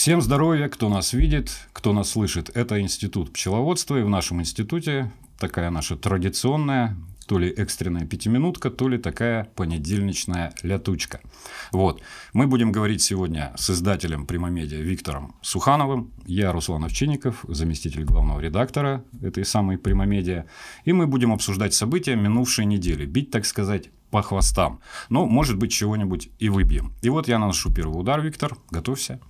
Всем здоровья, кто нас видит, кто нас слышит. Это Институт пчеловодства, и в нашем институте такая наша традиционная то ли экстренная пятиминутка, то ли такая понедельничная лятучка. Вот. Мы будем говорить сегодня с издателем Примомедиа Виктором Сухановым. Я Руслан Овчинников, заместитель главного редактора этой самой Примомедиа. И мы будем обсуждать события минувшей недели. Бить, так сказать, по хвостам. Но, может быть, чего-нибудь и выбьем. И вот я наношу первый удар, Виктор. Готовься.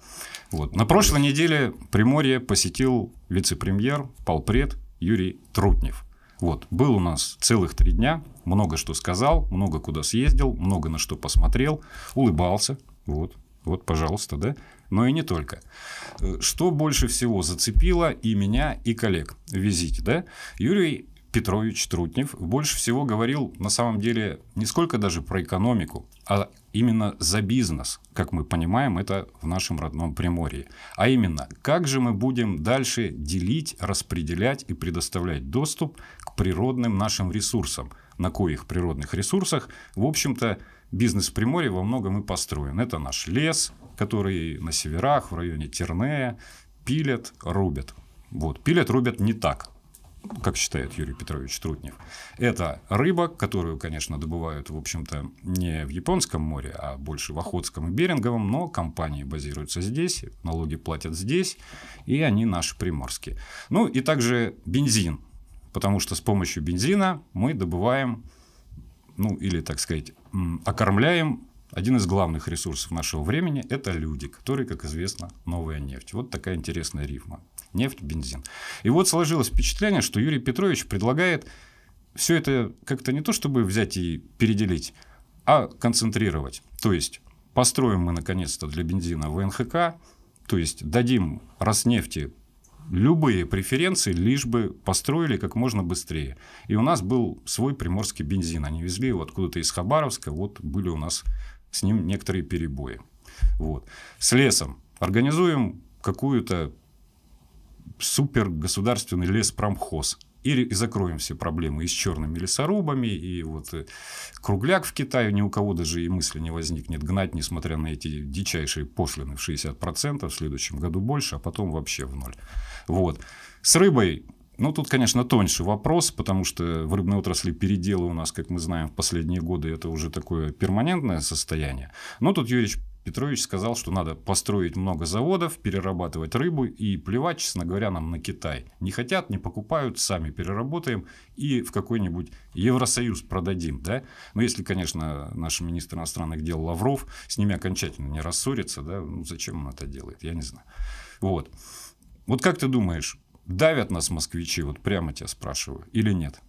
Вот. На прошлой неделе Приморье посетил вице-премьер, полпред Юрий Трутнев. Вот, был у нас целых три дня, много что сказал, много куда съездил, много на что посмотрел, улыбался, вот, вот, пожалуйста, да, но и не только. Э, что больше всего зацепило и меня, и коллег в визите, да? Юрий Петрович Трутнев больше всего говорил на самом деле не сколько даже про экономику, а именно за бизнес, как мы понимаем это в нашем родном Приморье. А именно, как же мы будем дальше делить, распределять и предоставлять доступ к природным нашим ресурсам, на коих природных ресурсах, в общем-то, бизнес в Приморье во многом и построен. Это наш лес, который на северах, в районе Тернея, пилят, рубят. Вот. Пилят, рубят не так, как считает Юрий Петрович Трутнев, это рыба, которую, конечно, добывают, в общем-то, не в Японском море, а больше в Охотском и Беринговом, но компании базируются здесь, налоги платят здесь, и они наши приморские. Ну и также бензин, потому что с помощью бензина мы добываем, ну или, так сказать, окормляем один из главных ресурсов нашего времени – это люди, которые, как известно, новая нефть. Вот такая интересная рифма нефть, бензин. И вот сложилось впечатление, что Юрий Петрович предлагает все это как-то не то, чтобы взять и переделить, а концентрировать. То есть, построим мы наконец-то для бензина ВНХК, то есть, дадим Роснефти любые преференции, лишь бы построили как можно быстрее. И у нас был свой приморский бензин. Они везли его откуда-то из Хабаровска. Вот были у нас с ним некоторые перебои. Вот. С лесом. Организуем какую-то супер государственный леспромхоз. И, закроем все проблемы и с черными лесорубами, и вот э, кругляк в Китае ни у кого даже и мысли не возникнет гнать, несмотря на эти дичайшие пошлины в 60%, в следующем году больше, а потом вообще в ноль. Вот. С рыбой ну, тут, конечно, тоньше вопрос, потому что в рыбной отрасли переделы у нас, как мы знаем, в последние годы это уже такое перманентное состояние. Но тут Юрий Петрович сказал, что надо построить много заводов, перерабатывать рыбу и плевать, честно говоря, нам на Китай. Не хотят, не покупают, сами переработаем и в какой-нибудь Евросоюз продадим. Да? Но если, конечно, наш министр иностранных дел Лавров с ними окончательно не рассорится, да, ну, зачем он это делает, я не знаю. Вот. Вот как ты думаешь, давят нас москвичи, вот прямо тебя спрашиваю, или нет?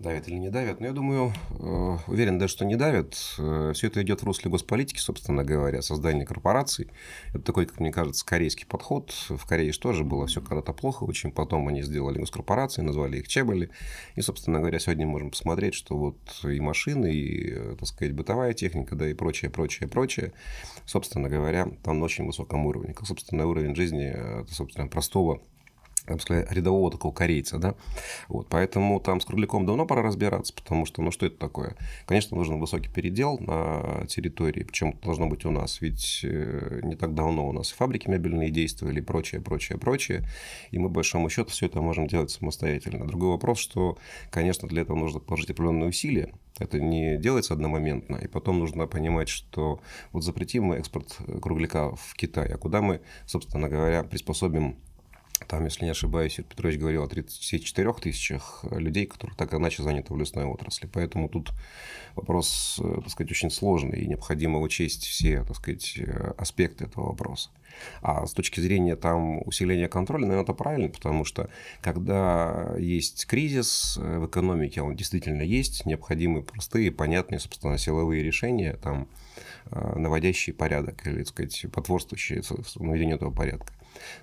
давят или не давят. Но я думаю, э, уверен даже, что не давят. Э, Все это идет в русле госполитики, собственно говоря, создание корпораций. Это такой, как мне кажется, корейский подход. В Корее же тоже было все когда-то плохо очень. Потом они сделали госкорпорации, назвали их Чебали. И, собственно говоря, сегодня можем посмотреть, что вот и машины, и, э, так сказать, бытовая техника, да и прочее, прочее, прочее, собственно говоря, там на очень высоком уровне. Как, собственно, уровень жизни, собственно, простого я бы сказал, рядового такого корейца, да, вот, поэтому там с кругляком давно пора разбираться, потому что, ну, что это такое? Конечно, нужен высокий передел на территории, причем должно быть у нас, ведь э, не так давно у нас фабрики мебельные действовали и прочее, прочее, прочее, и мы, большому счету, все это можем делать самостоятельно. Другой вопрос, что, конечно, для этого нужно положить определенные усилия, это не делается одномоментно, и потом нужно понимать, что вот запретим мы экспорт кругляка в Китай, а куда мы, собственно говоря, приспособим там, если не ошибаюсь, Юрий Петрович говорил о 34 тысячах людей, которые так иначе заняты в лесной отрасли. Поэтому тут вопрос, э, так сказать, очень сложный, и необходимо учесть все, так сказать, э, аспекты этого вопроса. А с точки зрения там, усиления контроля, наверное, это правильно, потому что когда есть кризис э, в экономике, он действительно есть, необходимы простые, понятные, собственно, силовые решения, там, наводящие порядок или, так сказать, потворствующие наведению этого порядка.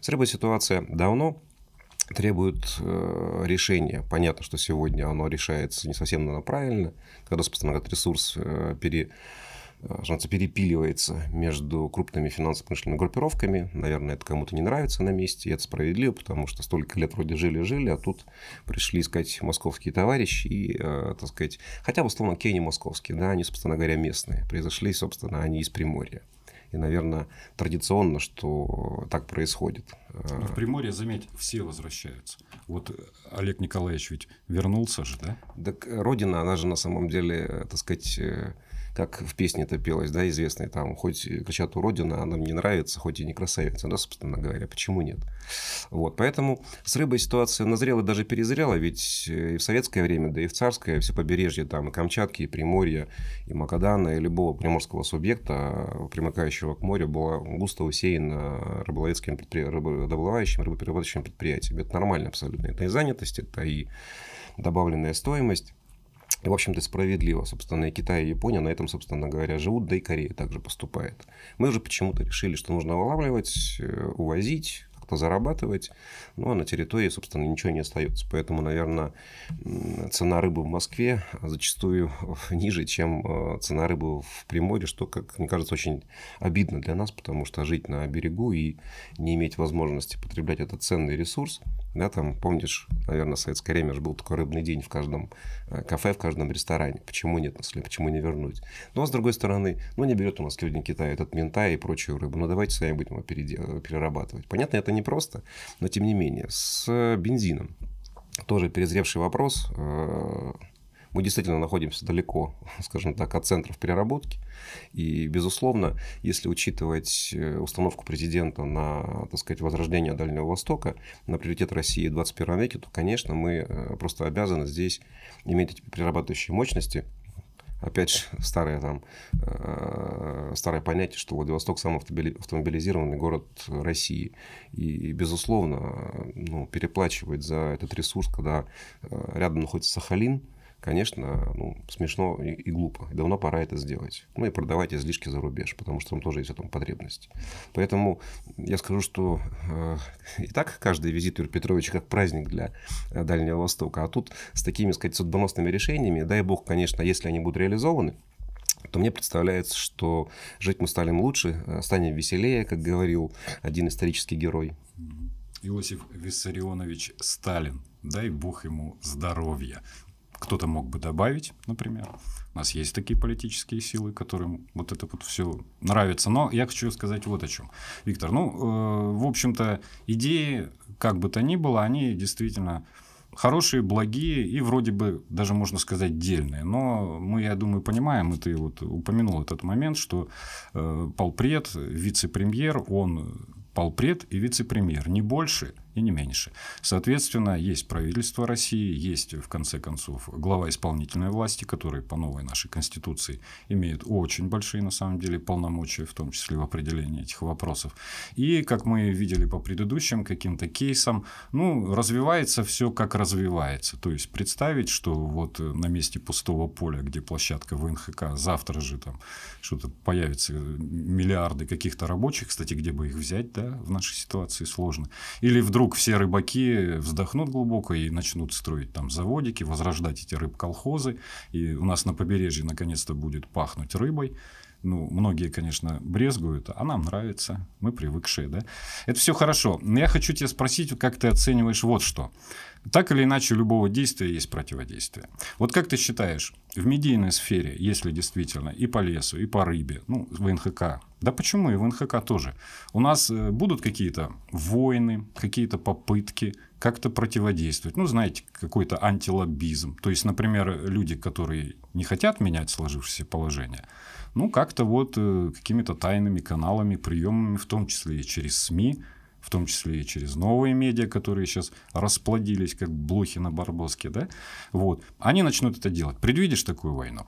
С рыбой ситуация давно требует э, решения. Понятно, что сегодня оно решается не совсем наверное, правильно, когда, этот ресурс э, пере, э, перепиливается между крупными финансово-промышленными группировками. Наверное, это кому-то не нравится на месте, и это справедливо, потому что столько лет вроде жили-жили, а тут пришли искать московские товарищи и, э, так сказать, хотя в основном кени московские, да, они, собственно говоря, местные. Произошли, собственно, они из Приморья. И, наверное, традиционно, что так происходит. В Приморье, заметь, все возвращаются. Вот Олег Николаевич ведь вернулся же, да? Так Родина, она же на самом деле, так сказать, э, как в песне это пелось, да, известной, там, хоть кричат уродина, она мне нравится, хоть и не красавица, да, собственно говоря, почему нет? Вот, поэтому с рыбой ситуация назрела, даже перезрела, ведь э, и в советское время, да и в царское, все побережье, там, и Камчатки, и Приморья, и Макадана, и любого приморского субъекта, примыкающего к морю, было густо усеяно рыболовецкими предпри... рыбодобывающими, рыбоперерабатывающими предприятиями. Это нормально абсолютно. Это и занятость, это и добавленная стоимость. И, в общем-то, справедливо. Собственно, и Китай, и Япония на этом, собственно говоря, живут, да и Корея также поступает. Мы уже почему-то решили, что нужно вылавливать, э, увозить, как-то зарабатывать, ну, а на территории, собственно, ничего не остается. Поэтому, наверное, цена рыбы в Москве зачастую ниже, чем э, цена рыбы в Приморье, что, как мне кажется, очень обидно для нас, потому что жить на берегу и не иметь возможности потреблять этот ценный ресурс, да, там, помнишь, наверное, в советское время же был такой рыбный день в каждом э, кафе, в каждом ресторане. Почему нет, если почему не вернуть? Но, с другой стороны, ну, не берет у нас сегодня Китай этот мента и прочую рыбу. Ну, давайте сами будем его перерабатывать. Понятно, это непросто, но тем не менее. С бензином тоже перезревший вопрос. Э, мы действительно находимся далеко, скажем так, от центров переработки. И, безусловно, если учитывать э, установку президента на, так сказать, возрождение Дальнего Востока, на приоритет России в 21 веке, то, конечно, мы э, просто обязаны здесь иметь эти перерабатывающие мощности, опять же, старое, там, э, старое понятие, что Владивосток самый автомобилизированный город России. И, безусловно, ну, переплачивать за этот ресурс, когда рядом находится Сахалин, конечно, ну, смешно и, и глупо. И давно пора это сделать. Ну и продавать излишки за рубеж, потому что там тоже есть в этом потребность. Поэтому я скажу, что э, и так каждый визит Юрия Петровича как праздник для э, Дальнего Востока. А тут с такими, сказать, судьбоносными решениями, дай бог, конечно, если они будут реализованы, то мне представляется, что жить мы станем лучше, э, станем веселее, как говорил один исторический герой. Иосиф Виссарионович Сталин, дай бог ему здоровья. Кто-то мог бы добавить, например. У нас есть такие политические силы, которым вот это вот все нравится. Но я хочу сказать вот о чем. Виктор, ну, э, в общем-то, идеи, как бы то ни было, они действительно хорошие, благие и вроде бы даже можно сказать дельные. Но мы, я думаю, понимаем, и ты вот упомянул этот момент, что э, полпред, вице-премьер, он полпред и вице-премьер, не больше и не меньше. Соответственно, есть правительство России, есть, в конце концов, глава исполнительной власти, который по новой нашей Конституции имеет очень большие, на самом деле, полномочия, в том числе в определении этих вопросов. И, как мы видели по предыдущим каким-то кейсам, ну, развивается все как развивается. То есть, представить, что вот на месте пустого поля, где площадка ВНХК, завтра же там что-то появится миллиарды каких-то рабочих, кстати, где бы их взять, да, в нашей ситуации сложно. Или вдруг вдруг все рыбаки вздохнут глубоко и начнут строить там заводики, возрождать эти рыбколхозы, и у нас на побережье наконец-то будет пахнуть рыбой. Ну, многие, конечно, брезгуют, а нам нравится, мы привыкшие, да. Это все хорошо. Но я хочу тебя спросить, как ты оцениваешь вот что. Так или иначе, любого действия есть противодействие. Вот как ты считаешь, в медийной сфере, если действительно и по лесу, и по рыбе, ну, в НХК, да почему и в НХК тоже, у нас э, будут какие-то войны, какие-то попытки как-то противодействовать. Ну, знаете, какой-то антилоббизм. То есть, например, люди, которые не хотят менять сложившееся положение, ну, как-то вот э, какими-то тайными каналами, приемами, в том числе и через СМИ, в том числе и через новые медиа, которые сейчас расплодились, как блохи на барбоске, да, вот, они начнут это делать. Предвидишь такую войну?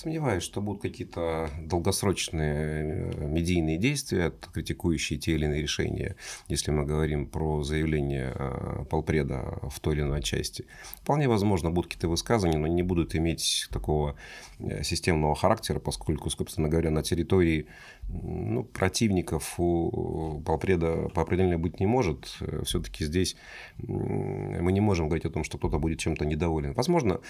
Сомневаюсь, что будут какие-то долгосрочные э, медийные действия, критикующие те или иные решения, если мы говорим про заявление э, полпреда в той или иной части. Вполне возможно, будут какие-то высказывания, но не будут иметь такого э, системного характера, поскольку, собственно говоря, на территории ну, противников у полпреда по определению быть не может. Все-таки здесь мы не можем говорить о том, что кто-то будет чем-то недоволен. Возможно,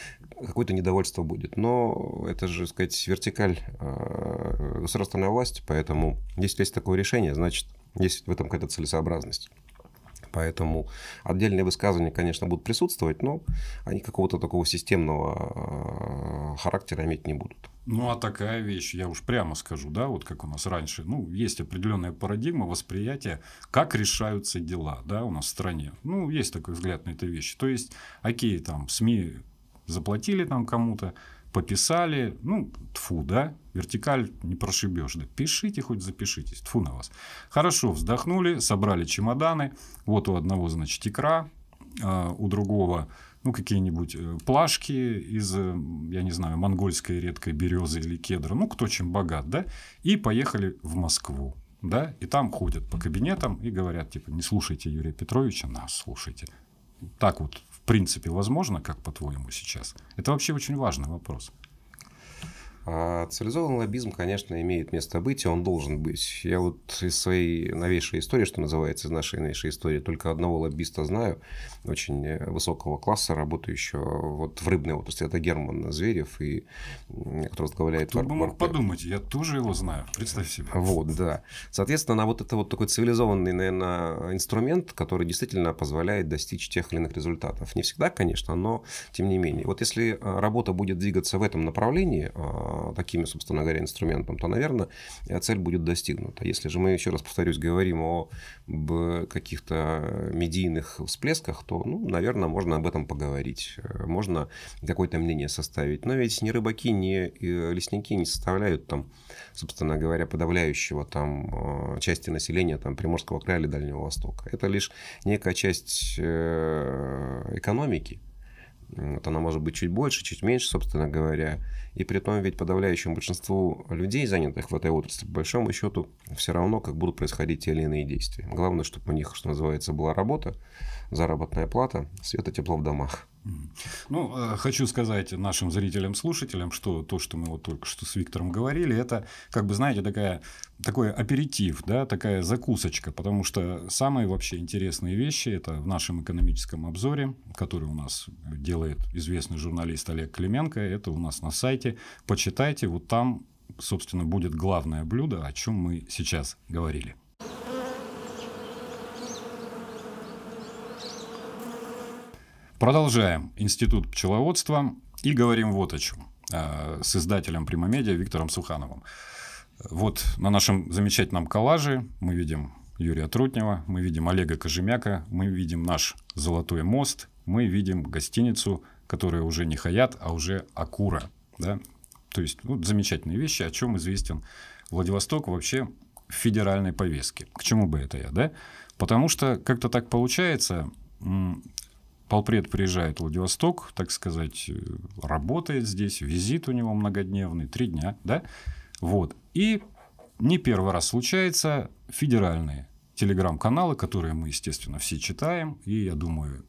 какое-то недовольство будет, но это же, сказать, вертикаль э, государственной власти, поэтому если есть такое решение, значит, есть в этом какая-то целесообразность. Поэтому отдельные высказывания, конечно, будут присутствовать, но они какого-то такого системного э, характера иметь не будут. Ну, а такая вещь, я уж прямо скажу, да, вот как у нас раньше, ну, есть определенная парадигма восприятия, как решаются дела, да, у нас в стране. Ну, есть такой взгляд на эти вещи. То есть, окей, там, СМИ заплатили там кому-то, пописали, ну, тфу, да, вертикаль не прошибешь, да, пишите хоть запишитесь, тфу на вас. Хорошо, вздохнули, собрали чемоданы, вот у одного, значит, икра, а у другого, ну, какие-нибудь э, плашки из, э, я не знаю, монгольской редкой березы или кедра, ну, кто чем богат, да, и поехали в Москву, да, и там ходят по кабинетам и говорят, типа, не слушайте Юрия Петровича, нас слушайте. Так вот принципе возможно, как по-твоему сейчас? Это вообще очень важный вопрос. А цивилизованный лоббизм, конечно, имеет место быть, и он должен быть. Я вот из своей новейшей истории, что называется, из нашей новейшей истории, только одного лоббиста знаю, очень высокого класса, работающего вот в рыбной отрасли. Это Герман Зверев, и, который возглавляет... Тут бы мог подумать, я тоже его знаю, представь себе. Вот, да. Соответственно, вот это вот такой цивилизованный, наверное, инструмент, который действительно позволяет достичь тех или иных результатов. Не всегда, конечно, но тем не менее. Вот если работа будет двигаться в этом направлении, а, Э, такими, собственно говоря, инструментом, то, наверное, цель будет достигнута. Если же мы, еще раз повторюсь, говорим о каких-то медийных всплесках, то, ну, наверное, можно об этом поговорить, э, можно какое-то мнение составить. Но ведь ни рыбаки, ни э, лесники не составляют там, собственно говоря, подавляющего там части населения там, Приморского края или Дальнего Востока. Это лишь некая часть экономики, вот она может быть чуть больше, чуть меньше, собственно говоря. И при том ведь подавляющему большинству людей, занятых в этой отрасли, по большому счету, все равно как будут происходить те или иные действия. Главное, чтобы у них, что называется, была работа, заработная плата, свет и тепло в домах. Ну, э, хочу сказать нашим зрителям, слушателям, что то, что мы вот только что с Виктором говорили, это, как бы, знаете, такая, такой аперитив, да, такая закусочка, потому что самые вообще интересные вещи это в нашем экономическом обзоре, который у нас делает известный журналист Олег Клименко, это у нас на сайте. Почитайте, вот там, собственно, будет главное блюдо, о чем мы сейчас говорили. Продолжаем Институт пчеловодства и говорим вот о чем э, с издателем Примомедиа Виктором Сухановым. Вот на нашем замечательном коллаже мы видим Юрия Трутнева, мы видим Олега Кожемяка, мы видим наш Золотой мост, мы видим гостиницу, которая уже не Хаят, а уже Акура. Да? То есть вот замечательные вещи, о чем известен Владивосток вообще в федеральной повестке. К чему бы это я, да? Потому что как-то так получается, Полпред приезжает в Владивосток, так сказать, э, работает здесь, визит у него многодневный, три дня, да? Вот. И не первый раз случается федеральные телеграм-каналы, которые мы, естественно, все читаем, и я думаю,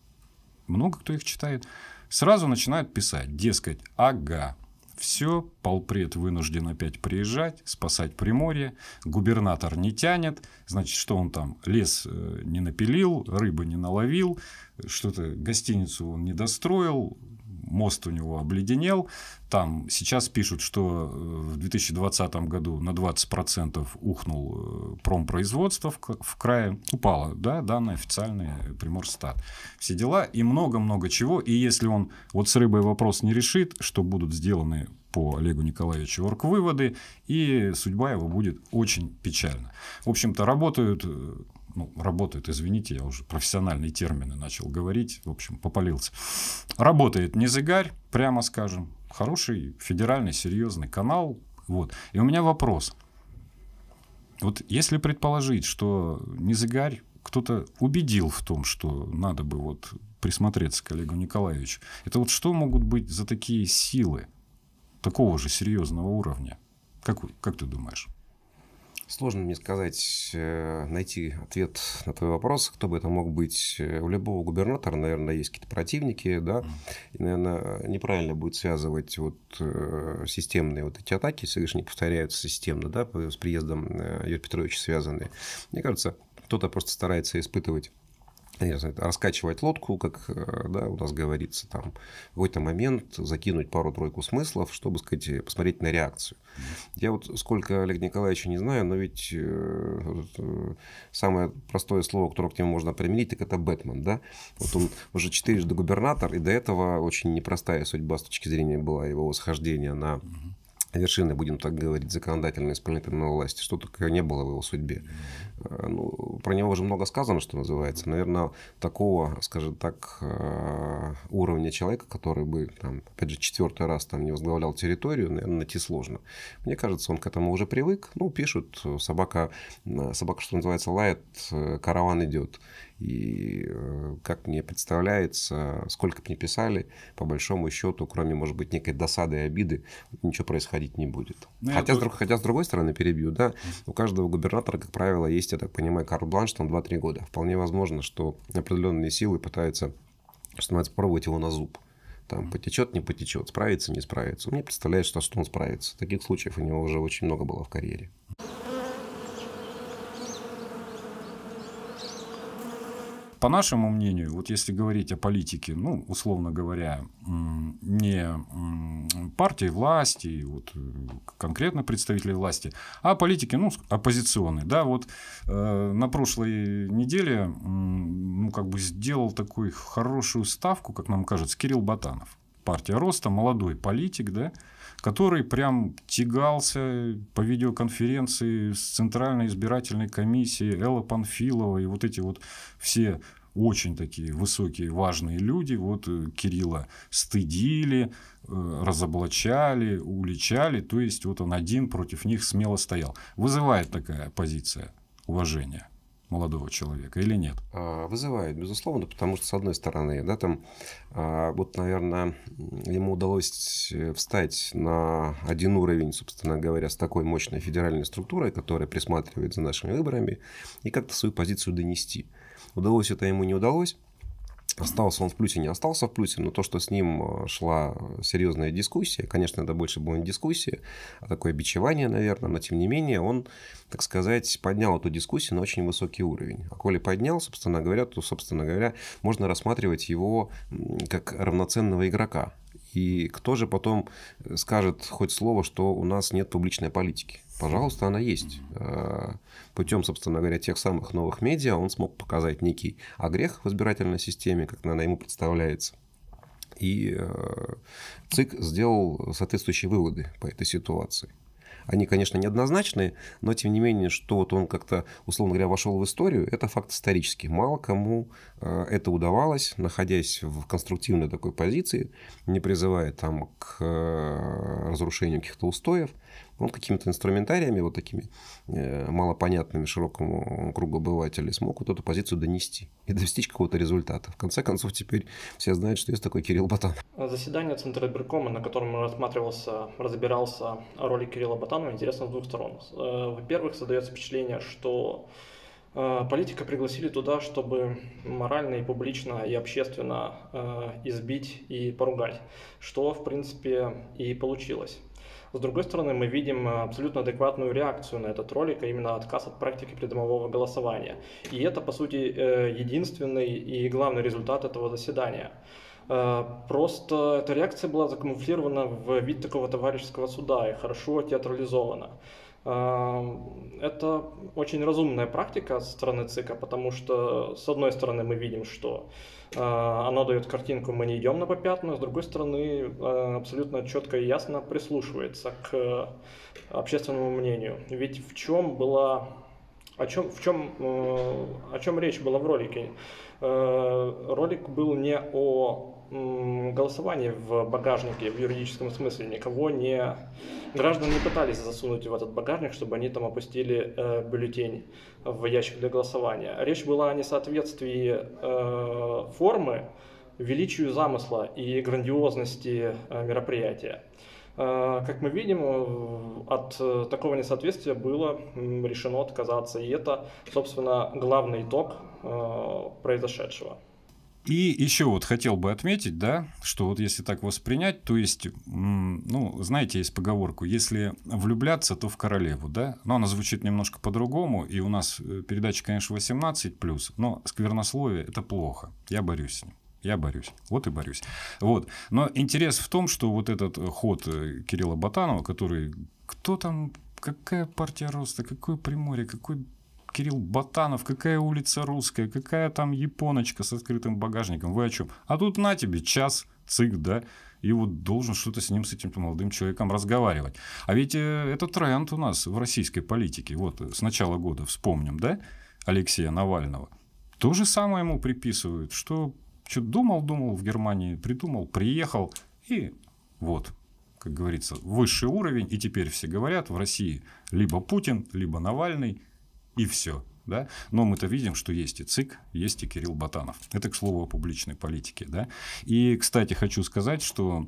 много кто их читает, сразу начинают писать, дескать, ага, все, полпред вынужден опять приезжать, спасать Приморье, губернатор не тянет, значит, что он там, лес э, не напилил, рыбы не наловил, что-то гостиницу он не достроил, мост у него обледенел. Там сейчас пишут, что э, в 2020 году на 20% ухнул э, промпроизводство в крае. Упало, да, данные официальные Приморстат. Все дела и много-много чего. И если он вот с рыбой вопрос не решит, что будут сделаны по Олегу Николаевичу орг-выводы, и судьба его будет очень печальна. В общем-то, работают э, ну, работает, извините, я уже профессиональные термины начал говорить, в общем, попалился. Работает Незыгарь, прямо скажем, хороший федеральный серьезный канал. Вот. И у меня вопрос. Вот если предположить, что Незыгарь кто-то убедил в том, что надо бы вот присмотреться к Олегу Николаевичу, это вот что могут быть за такие силы такого же серьезного уровня? Как, как ты думаешь? Сложно мне сказать, э, найти ответ на твой вопрос, кто бы это мог быть. У любого губернатора, наверное, есть какие-то противники, да, и, наверное, неправильно будет связывать вот э, системные вот эти атаки, если лишь не повторяются системно, да, с приездом э, Юрия Петровича связанные. Мне кажется, кто-то просто старается испытывать раскачивать лодку, как э, да, у нас говорится, там, в какой-то момент закинуть пару-тройку смыслов, чтобы, сказать, посмотреть на реакцию. Я вот сколько Олег Николаевича не знаю, но ведь э, э, самое простое слово, которое к нему можно применить, так это Бэтмен, да? Вот он уже четырежды губернатор, и до этого очень непростая судьба с точки зрения была его восхождения на вершины, будем так говорить, законодательной исполнительной власти, что такое не было в его судьбе. Э, ну, про него уже много сказано, что называется. Наверное, такого, скажем так, э, уровня человека, который бы, там, опять же, четвертый раз там не возглавлял территорию, наверное, найти сложно. Мне кажется, он к этому уже привык. Ну, пишут, собака, собака, что называется, лает, э, караван идет. И э, как мне представляется, сколько бы ни писали, по большому счету, кроме, может быть, некой досады и обиды, ничего происходить не будет. Ну, хотя, это... с, хотя, с другой стороны, перебью, да, у каждого губернатора, как правило, есть, я так понимаю, карт-бланш, там 2-3 года. Вполне возможно, что определенные силы пытаются, что называется, пробовать его на зуб. Там потечет, не потечет, справится, не справится. Мне представляется, что он справится. Таких случаев у него уже очень много было в карьере. По нашему мнению, вот если говорить о политике, ну, условно говоря, не партии власти, вот конкретно представители власти, а политики, ну, оппозиционные, да, вот э, на прошлой неделе, ну, как бы сделал такую хорошую ставку, как нам кажется, Кирилл Батанов. Партия Роста, молодой политик, да, который прям тягался по видеоконференции с Центральной избирательной комиссией Элла Панфилова и вот эти вот все очень такие высокие, важные люди. Вот э, Кирилла стыдили, э, разоблачали, уличали. То есть, вот он один против них смело стоял. Вызывает такая позиция уважения молодого человека или нет? А, вызывает, безусловно, потому что, с одной стороны, да, там, а, вот, наверное, ему удалось э, встать на один уровень, собственно говоря, с такой мощной федеральной структурой, которая присматривает за нашими выборами, и как-то свою позицию донести. Удалось это ему не удалось. Остался он в плюсе, не остался в плюсе, но то, что с ним э, шла серьезная дискуссия, конечно, это больше была не дискуссия, а такое бичевание, наверное, но тем не менее он, так сказать, поднял эту дискуссию на очень высокий уровень. А коли поднял, собственно говоря, то, собственно говоря, можно рассматривать его как равноценного игрока. И кто же потом скажет хоть слово, что у нас нет публичной политики? Пожалуйста, она есть. А, путем, собственно говоря, тех самых новых медиа он смог показать некий огрех в избирательной системе, как она ему представляется. И э, ЦИК сделал соответствующие выводы по этой ситуации. Они, конечно, неоднозначные, но тем не менее, что вот он как-то, условно говоря, вошел в историю, это факт исторический. Мало кому э, это удавалось, находясь в конструктивной такой позиции, не призывая там к э, разрушению каких-то устоев, он какими-то инструментариями, вот такими э, малопонятными широкому кругу обывателей, смог вот эту позицию донести и достичь какого-то результата. В конце концов, теперь все знают, что есть такой Кирилл Батан. Заседание Центра избиркома, на котором рассматривался, разбирался роли Кирилла Батанова, интересно с двух сторон. Э, во-первых, создается впечатление, что э, Политика пригласили туда, чтобы морально и публично и общественно избить и поругать, что, в принципе, и получилось. С другой стороны, мы видим э, абсолютно адекватную реакцию на этот ролик, а именно отказ от практики придомового голосования. И это, по сути, э, единственный и главный результат этого заседания. Э, просто эта реакция была закамуфлирована в вид такого товарищеского суда и хорошо театрализована. Это очень разумная практика со стороны ЦИКа, потому что, с одной стороны, мы видим, что а, оно дает картинку, мы не идем на попятную, с другой стороны, а, абсолютно четко и ясно прислушивается к общественному мнению. Ведь в чем была о чем, в чем, э, о чем речь была в ролике? Э, ролик был не о голосовании в багажнике в юридическом смысле. Никого не... Граждан не пытались засунуть в этот багажник, чтобы они там опустили э, бюллетень в ящик для голосования. Речь была о несоответствии формы величию замысла и грандиозности мероприятия. А, как мы видим, э, от э, такого несоответствия было решено отказаться. И это, собственно, главный итог э, произошедшего. И еще вот хотел бы отметить, да, что вот если так воспринять, то есть, ну, знаете, есть поговорку, если влюбляться, то в королеву, да, но она звучит немножко по-другому, и у нас э, передача, конечно, 18+, но сквернословие – это плохо, я борюсь с ним. Я борюсь. Вот и борюсь. Вот. Но интерес в том, что вот этот ход э, Кирилла Батанова, который... Кто там... Какая партия роста? Какое Приморье? Какой Кирилл Батанов, какая улица русская, какая там японочка с открытым багажником, вы о чем? А тут на тебе час, цик, да, и вот должен что-то с ним, с этим молодым человеком разговаривать. А ведь э, это тренд у нас в российской политике. Вот с начала года вспомним, да, Алексея Навального. То же самое ему приписывают, что что думал, думал в Германии, придумал, приехал, и вот, как говорится, высший уровень, и теперь все говорят в России либо Путин, либо Навальный, и все. Да? Но мы-то видим, что есть и ЦИК, есть и Кирилл Батанов. Это, к слову, о публичной политике. Да? И, кстати, хочу сказать, что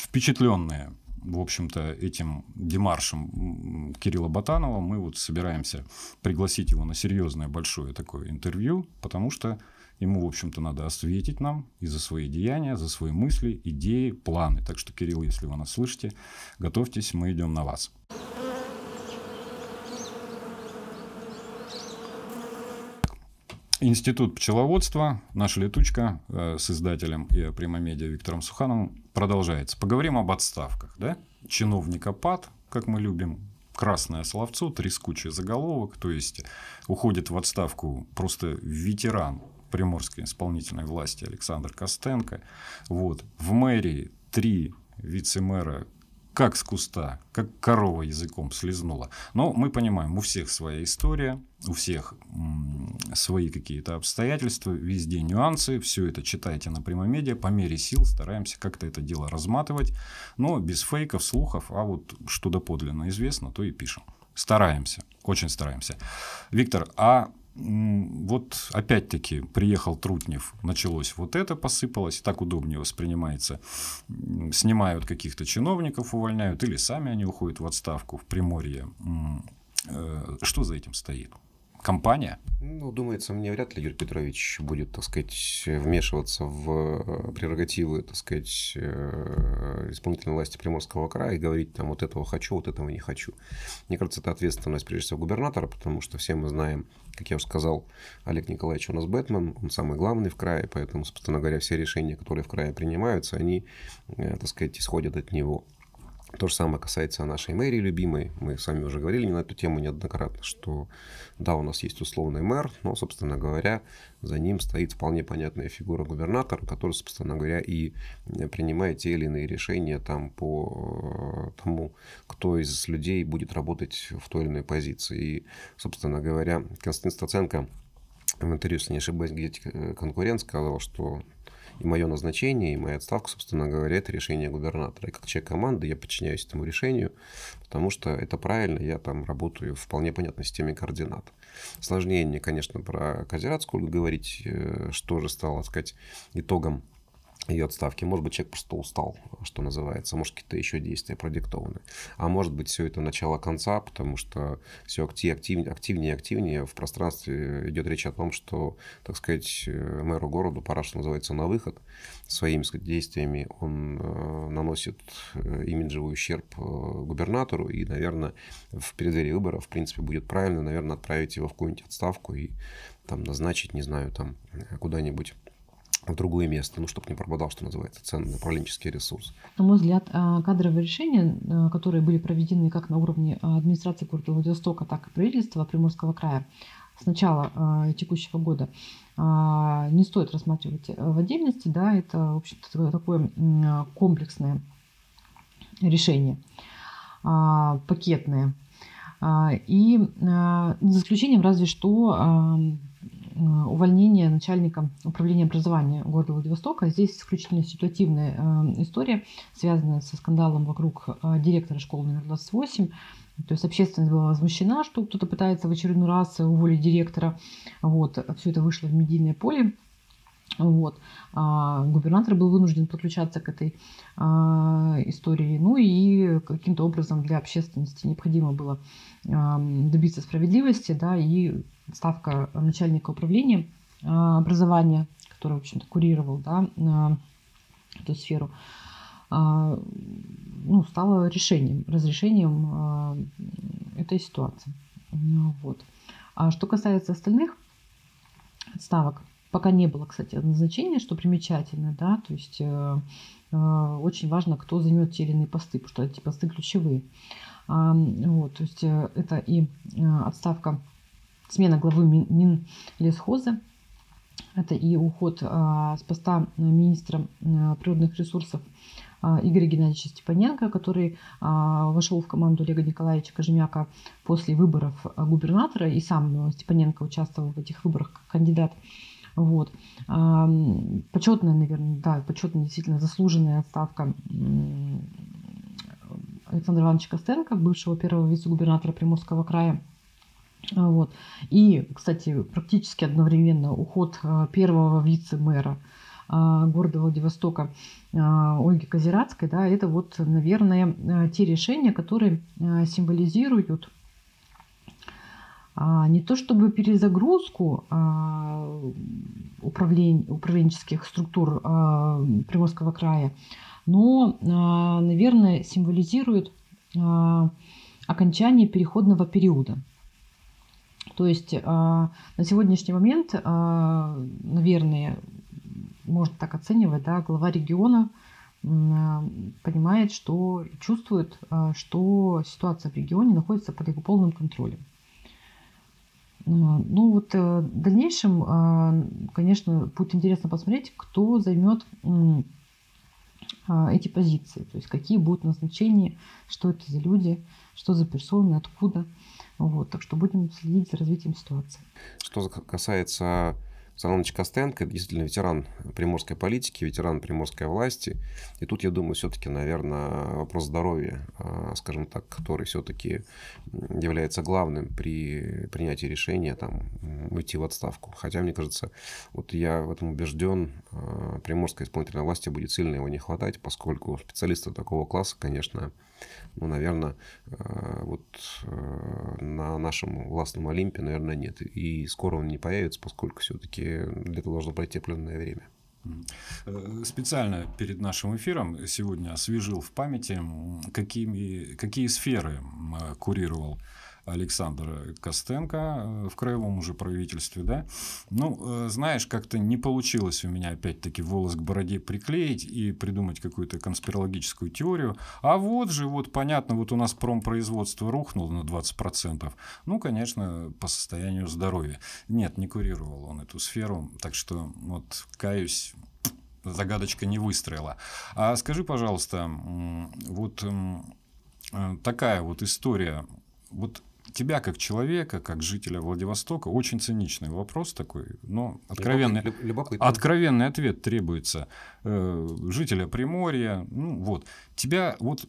впечатленные в общем-то, этим демаршем Кирилла Батанова мы вот собираемся пригласить его на серьезное большое такое интервью, потому что ему, в общем-то, надо осветить нам и за свои деяния, за свои мысли, идеи, планы. Так что, Кирилл, если вы нас слышите, готовьтесь, мы идем на вас. Институт пчеловодства, наша летучка э, с издателем и Примамедиа Виктором Сухановым продолжается. Поговорим об отставках. Да? Чиновникопад, как мы любим, красное словцо, трескучий заголовок, то есть уходит в отставку просто ветеран приморской исполнительной власти Александр Костенко. Вот. В мэрии три вице-мэра как с куста, как корова языком слезнула. Но мы понимаем, у всех своя история, у всех свои какие-то обстоятельства, везде нюансы, все это читайте на Примомедиа, по мере сил стараемся как-то это дело разматывать, но без фейков, слухов, а вот что доподлинно известно, то и пишем. Стараемся, очень стараемся. Виктор, а вот опять-таки приехал Трутнев, началось вот это, посыпалось, так удобнее воспринимается. Снимают каких-то чиновников, увольняют, или сами они уходят в отставку в Приморье. Э, что за этим стоит? Компания? Ну, думается, мне вряд ли Юрий Петрович будет, так сказать, вмешиваться в э, прерогативы, так сказать, э, исполнительной власти Приморского края и говорить там вот этого хочу, вот этого не хочу. Мне кажется, это ответственность прежде всего губернатора, потому что все мы знаем, как я уже сказал, Олег Николаевич у нас Бэтмен, он самый главный в крае, поэтому, собственно говоря, все решения, которые в крае принимаются, они, э, так сказать, исходят от него. То же самое касается нашей мэрии любимой. Мы с вами уже говорили на эту тему неоднократно, что да, у нас есть условный мэр, но, собственно говоря, за ним стоит вполне понятная фигура губернатора, который, собственно говоря, и принимает те или иные решения там по э, тому, кто из людей будет работать в той или иной позиции. И, собственно говоря, Константин Стаценко в интервью, если не ошибаюсь, где конкурент сказал, что и мое назначение, и моя отставка, собственно говоря, это решение губернатора. И как человек команды я подчиняюсь этому решению, потому что это правильно, я там работаю в вполне понятной системе координат. Сложнее мне, конечно, про Козератскую говорить, э, что же стало, так сказать, итогом ее отставки. Может быть, человек просто устал, что называется. Может, какие-то еще действия продиктованы. А может быть, все это начало конца, потому что все актив, активнее и активнее в пространстве идет речь о том, что, так сказать, мэру города пора, что называется, на выход. Своими сказать, действиями он э, наносит э, имиджевый ущерб э, губернатору. И, наверное, в преддверии выборов, в принципе, будет правильно, наверное, отправить его в какую-нибудь отставку и там назначить, не знаю, там куда-нибудь в другое место, ну, чтобы не пропадал, что называется, ценный управленческий ресурс. На мой взгляд, а, кадровые решения, а, которые были проведены как на уровне а, администрации города Владивостока, так и правительства Приморского края с начала текущего года, не стоит рассматривать в отдельности, да, это, в общем-то, такое комплексное решение, пакетное. И за исключением разве что увольнение начальника управления образования города Владивостока. Здесь исключительно ситуативная э, история, связанная со скандалом вокруг э, директора школы номер 28. То есть общественность была возмущена, что кто-то пытается в очередной раз уволить директора. Вот. Все это вышло в медийное поле. Вот. А губернатор был вынужден подключаться к этой а, истории. Ну и каким-то образом для общественности необходимо было а, добиться справедливости, да, и ставка начальника управления а, образования, который, в общем-то, курировал да, эту сферу, а, ну, стало решением, разрешением а, этой ситуации. Ну, вот. А что касается остальных отставок, пока не было, кстати, назначения, что примечательно, да, то есть э, э, очень важно, кто займет те или иные посты, потому что эти посты ключевые. А, вот, то есть э, это и э, отставка, смена главы Минлесхоза, это и уход а, с поста министра а, природных ресурсов а, Игоря Геннадьевича Степаненко, который вошел в команду Олега Николаевича Кожемяка после выборов губернатора, и сам Степаненко участвовал в этих выборах как кандидат. Вот. Почетная, наверное, да, почетная, действительно заслуженная отставка Александра Ивановича Костенко, бывшего первого вице-губернатора Приморского края. Вот. И, кстати, практически одновременно уход первого вице-мэра а, города Владивостока а, Ольги Козирацкой, да, это вот, наверное, а, те решения, которые символизируют не то чтобы перезагрузку управлен... управленческих структур Приморского края, но, наверное, символизируют окончание переходного периода. То есть на сегодняшний момент, наверное, можно так оценивать, да, глава региона понимает, что чувствует, а, что ситуация в регионе находится под его полным контролем. А, ну вот э, в дальнейшем, конечно, будет интересно посмотреть, кто займет эти позиции, то есть какие будут назначения, что это за люди, что за персоны, откуда. Вот, так что будем следить за развитием ситуации. Что касается Александр Костенко действительно ветеран приморской политики, ветеран приморской власти. И тут, я думаю, все-таки, наверное, вопрос здоровья, а, скажем так, который все-таки является главным при принятии решения там, уйти в отставку. Хотя, мне кажется, вот я в этом убежден, а, приморской исполнительной власти будет сильно его не хватать, поскольку специалисты такого класса, конечно, ну, наверное, э, вот э, на нашем властном Олимпе, наверное, нет. И скоро он не появится, поскольку все-таки для этого должно пройти определенное время. Э, специально перед нашим эфиром сегодня освежил в памяти, какими, какие сферы курировал Александр Костенко э, в краевом уже правительстве, да. Ну, э, знаешь, как-то не получилось у меня опять-таки волос к бороде приклеить и придумать какую-то конспирологическую теорию. А вот же, вот понятно, вот у нас промпроизводство рухнуло на 20%. Ну, конечно, по состоянию здоровья. Нет, не курировал он эту сферу, так что вот каюсь, загадочка не выстроила. А скажи, пожалуйста, вот э, такая вот история, вот тебя как человека, как жителя Владивостока, очень циничный вопрос такой, но откровенный, Любопытно. откровенный ответ требуется. Э, жителя Приморья, ну вот, тебя вот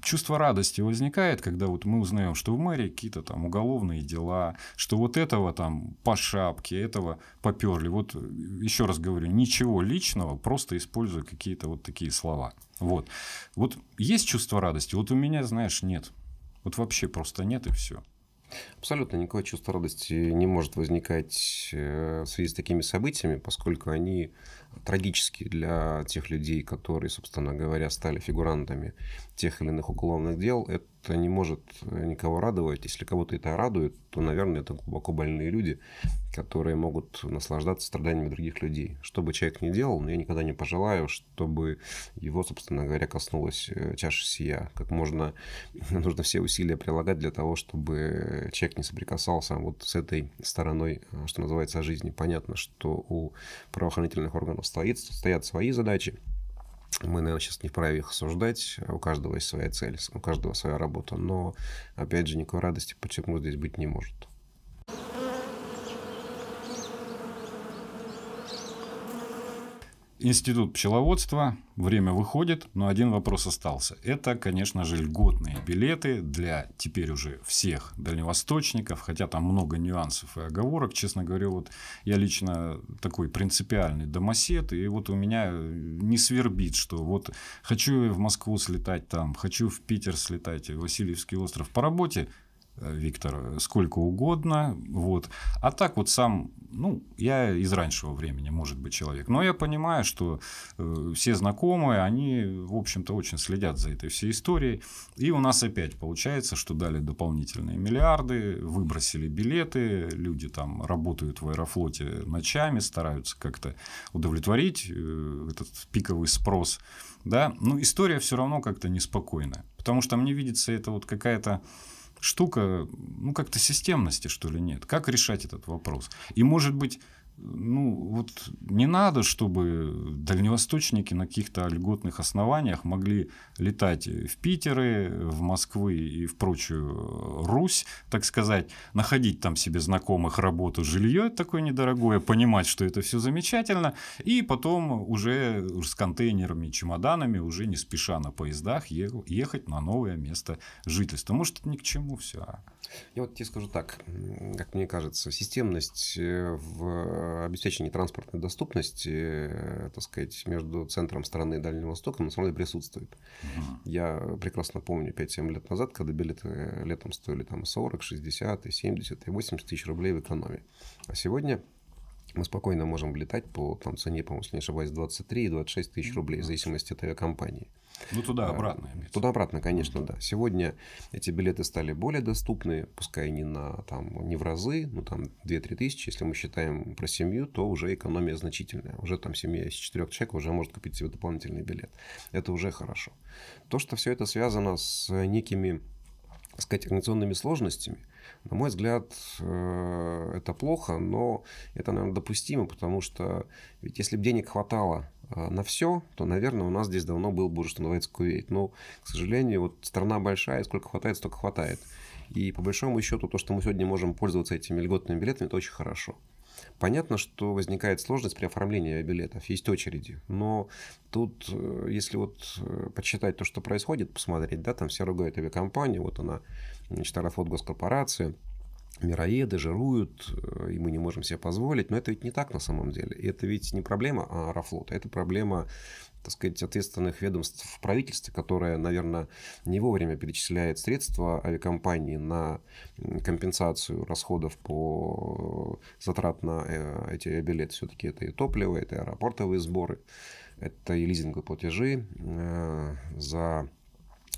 чувство радости возникает, когда вот мы узнаем, что в мэрии какие-то там уголовные дела, что вот этого там по шапке, этого поперли. Вот еще раз говорю, ничего личного, просто используя какие-то вот такие слова. Вот. Вот есть чувство радости? Вот у меня, знаешь, нет. Вот вообще просто нет и все. Абсолютно никакого чувства радости не может возникать э, в связи с такими событиями, поскольку они трагические для тех людей, которые, собственно говоря, стали фигурантами тех или иных уголовных дел. Это не может никого радовать. Если кого-то это радует, то, наверное, это глубоко больные люди, которые могут наслаждаться страданиями других людей. Что бы человек ни делал, но я никогда не пожелаю, чтобы его, собственно говоря, коснулась э, чаша сия. Как можно, нужно все усилия прилагать для того, чтобы человек не соприкасался вот с этой стороной, э, что называется, жизни. Понятно, что у правоохранительных органов стоит, стоят свои задачи, мы, наверное, сейчас не вправе их осуждать. У каждого есть своя цель, у каждого своя работа. Но, опять же, никакой радости, почему здесь быть не может. Институт пчеловодства, время выходит, но один вопрос остался. Это, конечно же, льготные билеты для теперь уже всех дальневосточников, хотя там много нюансов и оговорок. Честно говоря, вот я лично такой принципиальный домосед, и вот у меня не свербит, что вот хочу в Москву слетать там, хочу в Питер слетать, Васильевский остров по работе, Э, Виктор, сколько угодно. Вот. А так вот сам, ну, я из раньшего времени, может быть, человек. Но я понимаю, что э, все знакомые, они, в общем-то, очень следят за этой всей историей. И у нас опять получается, что дали дополнительные миллиарды, выбросили билеты, люди там работают в аэрофлоте ночами, стараются как-то удовлетворить э, этот пиковый спрос. Да? Но история все равно как-то неспокойная. Потому что мне видится это вот какая-то штука, ну, как-то системности, что ли, нет. Как решать этот вопрос? И, может быть, ну, вот не надо, чтобы дальневосточники на каких-то льготных основаниях могли летать в Питеры, в Москвы и в прочую Русь, так сказать, находить там себе знакомых, работу, жилье такое недорогое, понимать, что это все замечательно, и потом уже с контейнерами, чемоданами, уже не спеша на поездах ехать на новое место жительства. Может, это ни к чему все. А Я вот тебе скажу так, как мне кажется, системность э, в обеспечении транспортной доступности, э, так сказать, между центром страны и Дальним Востоком на самом деле присутствует. Угу. Я прекрасно помню 5-7 лет назад, когда билеты летом стоили там 40, 60, 70 и 80 тысяч рублей в экономии. А сегодня мы спокойно можем летать по там, цене, по-моему, если не ошибаюсь, 23 и 26 тысяч рублей, в зависимости от авиакомпании. Ну, туда-обратно. Туда-обратно, конечно, да. Сегодня эти билеты стали более доступны, пускай не, на, там, не в разы, ну, там 2-3 тысячи. Если мы считаем про семью, то уже экономия значительная. Уже там семья из четырех человек уже может купить себе дополнительный билет. Это уже хорошо. То, что все это связано с некими, так сказать, организационными сложностями, на мой взгляд, э, это плохо, но это, наверное, допустимо, потому что ведь если бы денег хватало а, на все, то, наверное, у нас здесь давно был бы уже, что называется, Кувейт. Но, к сожалению, вот страна большая, сколько хватает, столько хватает. И по большому счету, то, что мы сегодня можем пользоваться этими льготными билетами, это очень хорошо. Понятно, что возникает сложность при оформлении билетов, есть очереди, но тут, э, если вот э, почитать то, что происходит, посмотреть, да, там все ругают авиакомпанию, вот она, значит, Аэрофлот госкорпорация, мироеды жируют, э, и мы не можем себе позволить. Но это ведь не так на самом деле. И это ведь не проблема Аэрофлота, это проблема так сказать, ответственных ведомств в правительстве, которое, наверное, не вовремя перечисляет средства авиакомпании на компенсацию расходов по затрат на э, эти билеты. Все-таки это и топливо, это и аэропортовые сборы, это и лизинговые платежи э, за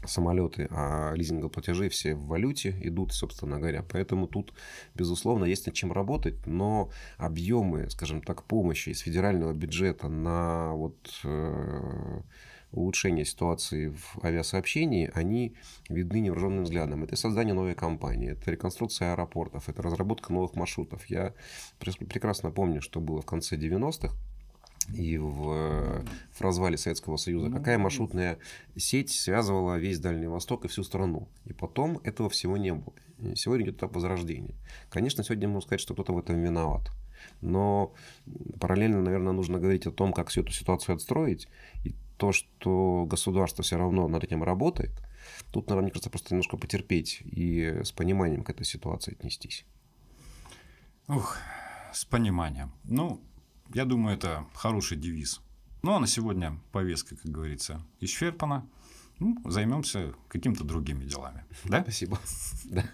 самолеты, а лизинговые платежи все в валюте идут, собственно говоря. Поэтому тут, безусловно, есть над чем работать, но объемы, скажем так, помощи из федерального бюджета на вот, э, улучшение ситуации в авиасообщении, они видны невооруженным взглядом. Это создание новой компании, это реконструкция аэропортов, это разработка новых маршрутов. Я прекрасно помню, что было в конце 90-х, и в, в развале Советского Союза, ну, какая маршрутная сеть связывала весь Дальний Восток и всю страну. И потом этого всего не было. И сегодня идет этап возрождения. Конечно, сегодня можно сказать, что кто-то в этом виноват. Но параллельно, наверное, нужно говорить о том, как всю эту ситуацию отстроить. И то, что государство все равно над этим работает, тут, наверное, мне кажется, просто немножко потерпеть и с пониманием к этой ситуации отнестись. Ух, с пониманием. Ну, я думаю, это хороший девиз. Ну, а на сегодня повестка, как говорится, исчерпана. Ну, займемся какими-то другими делами. Да? Спасибо. Да.